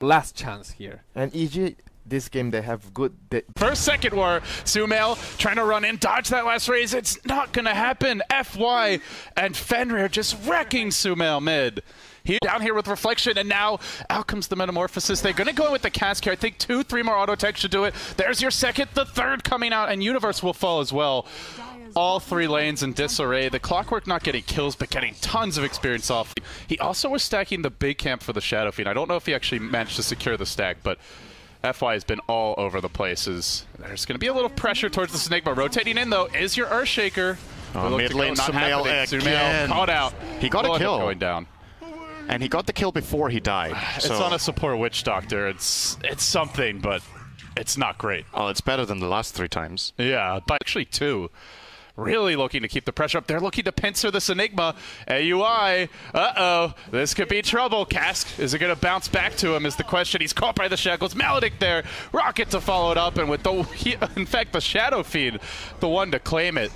last chance here. And EG, this game they have good. They First second war, Sumail trying to run in, dodge that last raze. It's not going to happen. FY and Fenrir just wrecking Sumail mid. He down here with Reflection, and now out comes the Metamorphosis. They're going to go in with the cast here. I think two, three more auto tech should do it. There's your second, the third coming out, and Universe will fall as well. All three lanes in disarray. The Clockwork not getting kills, but getting tons of experience off. He also was stacking the big camp for the Shadow Fiend. I don't know if he actually managed to secure the stack, but FY has been all over the places. There's going to be a little pressure towards the Snake, but Rotating in, though, is your Earthshaker. Oh, mid lane, Sumail again. caught out. He got a Will end up kill. Going down. And he got the kill before he died. It's so, on a support Witch Doctor. It's it's something, but it's not great. Oh, it's better than the last three times. Yeah, but actually two. Really looking to keep the pressure up. They're looking to pincer this Enigma. AUI. Uh-oh. This could be trouble. Cask, is it going to bounce back to him is the question. He's caught by the Shackles. Maledict there. Rocket to follow it up. And with the, he, in fact, the Shadow Fiend, the one to claim it.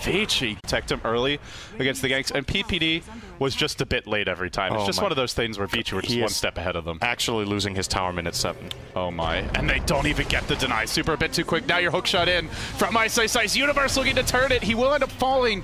Vici protect him early against the ganks. And PPD was just a bit late every time. It's Oh just my- one of those things where Vici were just He one step ahead of them. Actually losing his tower minute seven. Oh my. And they don't even get the deny. Super a bit too quick. Now your hook shot in from Ice Ice Ice. Universe looking to turn it. He will end up falling.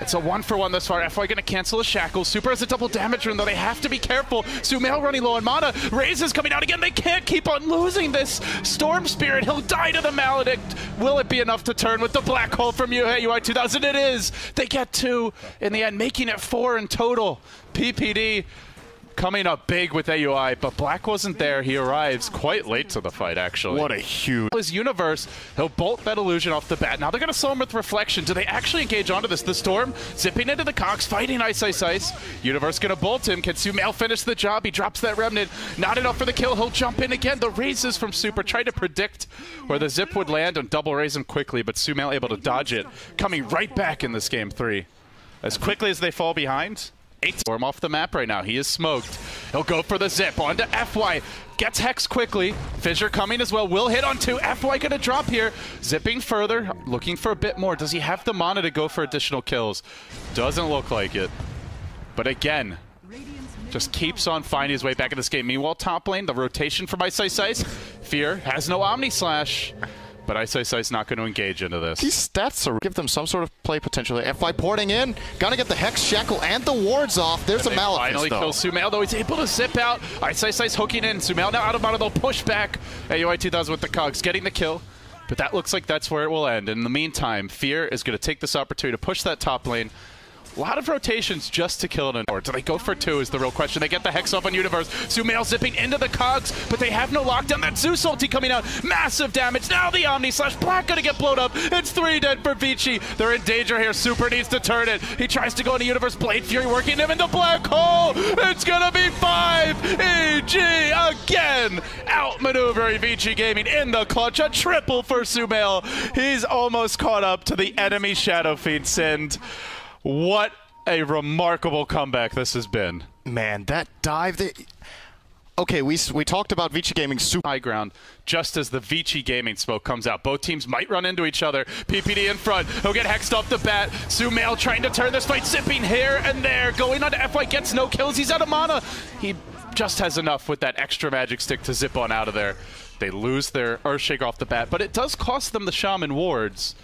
It's a one for one thus far. FY going to cancel the shackles. Super has a double damage rune, though they have to be careful. Sumail running low on mana. Razes coming out again. They can't keep on losing this. Storm Spirit, he'll die to the Maledict. Will it be enough to turn with the black hole from Aui 2000? It is. They get two in the end, making it four in total. PPD coming up big with AUI, but Black wasn't there. He arrives quite late to the fight, actually. What a huge... His universe, he'll bolt that illusion off the bat. Now they're going to slow him with reflection. Do they actually engage onto this? The storm zipping into the cogs, fighting Ice Ice Ice. Universe going to bolt him. Can Sumail finish the job? He drops that remnant. Not enough for the kill. He'll jump in again. The razes from Super. Try to predict where the zip would land and double raze him quickly, but Sumail able to dodge it. Coming right back in this game three. As quickly as they fall behind, Eight storm off the map right now. He is smoked. He'll go for the zip onto FY. Gets Hex quickly. Fissure coming as well. Will hit on two. FY gonna drop here. Zipping further. Looking for a bit more. Does he have the mana to go for additional kills? Doesn't look like it. But again, just keeps on finding his way back in this game. Meanwhile, top lane, the rotation from Ice Ice Ice. Fear has no Omni Slash. But Ice Ice Ice not going to engage into this. These stats are give them some sort of play potential. FY porting in, gonna get the Hex Shackle and the wards off. There's And a Malefice finally though. kill Sumail, though he's able to zip out. Ice Ice Ice hooking in. Sumail now out of mana. They'll push back. AUI 2000 with the cogs, getting the kill. But that looks like that's where it will end. In the meantime, Fear is going to take this opportunity to push that top lane. A lot of rotations just to kill an or do they go for two is the real question. They get the Hex off on Universe. Sumail zipping into the cogs, but they have no lockdown. That Zeus ulti coming out. Massive damage. Now the Omni Slash. Black gonna get blown up. It's three dead for Vici. They're in danger here. Super needs to turn it. He tries to go into Universe. Blade Fury working him into the Black Hole. It's gonna be five. EG again. Outmaneuvering Vici Gaming in the clutch. A triple for Sumail. He's almost caught up to the enemy Shadow Fiend Send. What a remarkable comeback this has been. Man, that dive. They... Okay, we we talked about Vici Gaming super. High ground, just as the Vici Gaming smoke comes out. Both teams might run into each other. PPD in front. He'll get hexed off the bat. Sumail trying to turn this fight, zipping here and there. Going on to FY, gets no kills. He's out of mana. He just has enough with that extra magic stick to zip on out of there. They lose their Earthshake off the bat, but it does cost them the Shaman wards.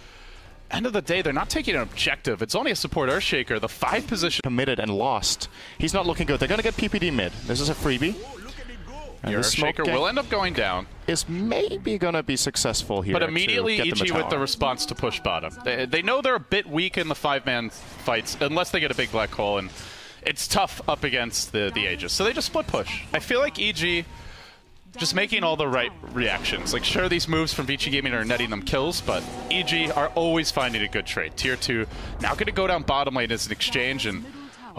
End of the day, they're not taking an objective. It's only a support Earthshaker. The five position. committed and lost. He's not looking good. They're gonna get PPD mid. This is a freebie. And Your the Earthshaker will end up going down. is maybe gonna be successful here. But immediately get them EG with the response to push bottom. They, they know they're a bit weak in the five-man fights, unless they get a big black hole, and it's tough up against the, the Aegis. So they just split push. I feel like EG just making all the right reactions. Like, sure, these moves from Vici Gaming are netting them kills, but EG are always finding a good trade. Tier 2 now going to go down bottom lane as an exchange, and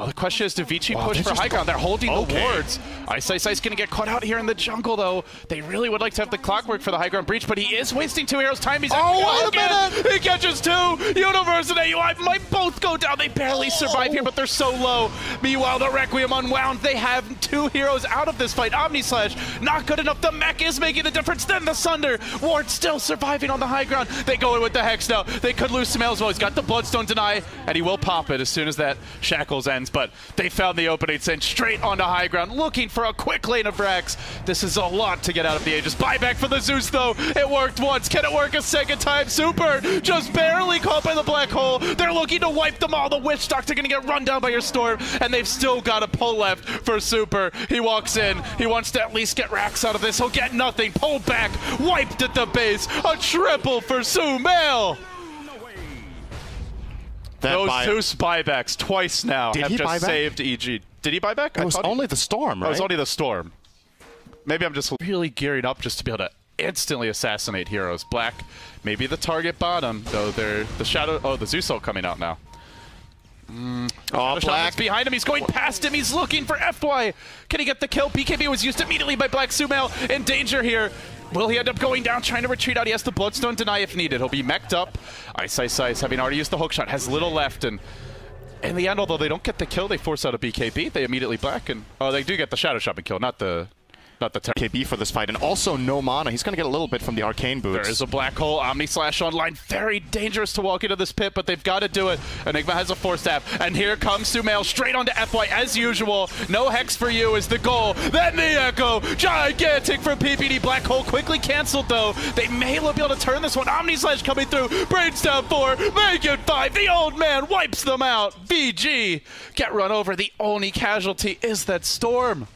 well, the question is, do Vici Wow, push for high ground? They're holding Okay. the wards. Ice Ice Ice going to get caught out here in the jungle, though. They really would like to have the clockwork for the high ground breach, but he is wasting two heroes' time. He's Oh, wait a minute! He catches two. Universe and AUI might both go down. They barely oh. survive here, but they're so low. Meanwhile, the Requiem unwound. They have two heroes out of this fight. Omni Slash, not good enough. The mech is making the difference. Then the Sunder. Ward still surviving on the high ground. They go in with the Hex now. They could lose Sumail as well. He's got the Bloodstone deny, and he will pop it as soon as that Shackles ends. But they found the opening, sent straight onto high ground, looking for a quick lane of Rax. This is a lot to get out of the Aegis. Buyback for the Zeus, though. It worked once. Can it work a second time? Super just barely caught by the black hole. They're looking to wipe them all. The Witch Doctor going to get run down by your Storm, and they've still got a pull left for Super. He walks in. He wants to at least get Rax out of this. He'll get nothing. Pulled back. Wiped at the base. A triple for Sumail. That Those buy- Zeus buybacks twice now Did have he just buy back? saved EG. Did he buy back? It was only the storm, right? it was only the storm. Maybe I'm just really gearing up just to be able to instantly assassinate heroes. Black, maybe the target bottom, though they're the shadow. Oh, the Zeus ult coming out now. Mm. oh, Shaman's black. behind him. He's going past him. He's looking for FY. Can he get the kill? BKB was used immediately by Black Sumail. In danger here. Will he end up going down, trying to retreat out? He has the Bloodstone deny if needed. He'll be mech'd up. Ice Ice Ice, having already used the hook shot, has little left. And in the end, although they don't get the kill, they force out a BKB. They immediately black. And oh, they do get the Shadow Shaman kill, not the not the. KB for this fight, and also no mana. He's going to get a little bit from the arcane boots. There is a black hole. Omni Slash online. Very dangerous to walk into this pit, but they've got to do it. Enigma has a force staff. And here comes Sumail straight onto FY as usual. No hex for you is the goal. Then the echo. Gigantic from PPD. Black hole quickly canceled though. They may be able to turn this one. Omni Slash coming through. Brains down four. Make it five. The old man wipes them out. VG get run over. The only casualty is that storm.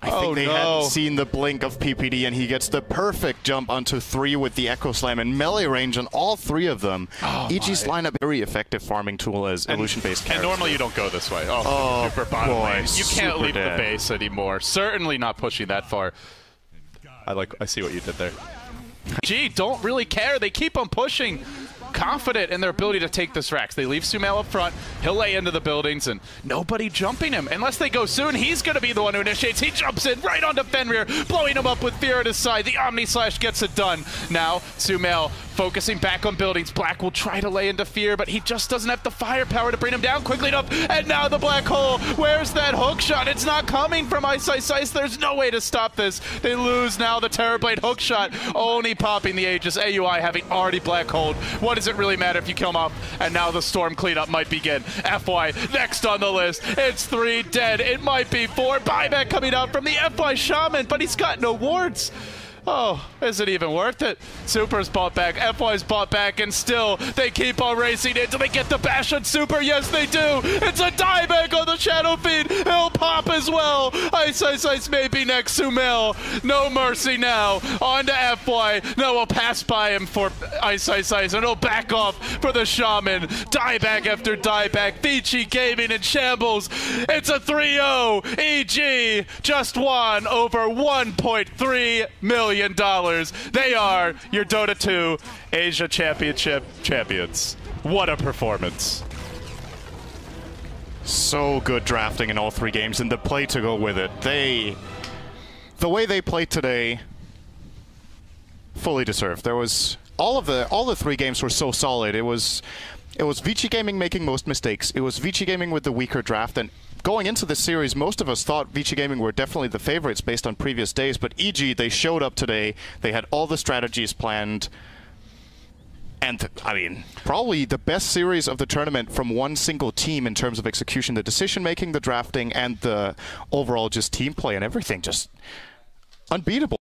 I think Oh, they no. hadn't seen the blink of PPD, and he gets the perfect jump onto three with the Echo Slam and melee range on all three of them. Oh, EG's lineup very effective farming tool as illusion-based And normally you don't go this way. Oh, Oh, super bottom boy, lane. You can't leave dead. the base anymore. Certainly not pushing that far. I like. I see what you did there. Gee, don't really care. They keep on pushing. Confident in their ability to take this Rax. They leave Sumail up front. He'll lay into the buildings and nobody jumping him. Unless they go soon, he's going to be the one who initiates. He jumps in right onto Fenrir, blowing him up with fear at his side. The Omni Slash gets it done. Now, Sumail focusing back on buildings. Black will try to lay into fear, but he just doesn't have the firepower to bring him down quickly enough. And now the black hole. Where's that hook shot? It's not coming from Ice Ice Ice. There's no way to stop this. They lose now the Terrorblade hook shot, only popping the Aegis. AUI having already black holed. What does it really matter if you kill him off? And now the storm cleanup might begin. FY next on the list. It's three dead. It might be four. Buyback coming out from the FY Shaman, but he's got no wards. Oh, is it even worth it? Super's bought back, FY's bought back, and still they keep on racing until they get the bash on Super. Yes, they do. It's a dieback on the Shadow Fiend. He'll pop as well. Ice Ice Ice may be next. Sumail, no mercy now. On to FY. No, we'll pass by him for Ice Ice Ice, and he'll back off for the Shaman. Dieback after dieback. Vici Gaming in shambles. It's a 3-0. EG just won over 1.3 million dollars. They are your Dota 2 Asia Championship champions. What a performance. So good drafting in all three games, and the play to go with it. They, the way they played today, fully deserved. There was all of the all the three games were so solid. It was it was Vici Gaming making most mistakes. It was Vici Gaming with the weaker draft and. Going into this series, most of us thought Vici Gaming were definitely the favorites based on previous days, but EG, they showed up today. They had all the strategies planned. And I mean, probably the best series of the tournament from one single team in terms of execution, the decision making, the drafting, and the overall just team play and everything. Just unbeatable.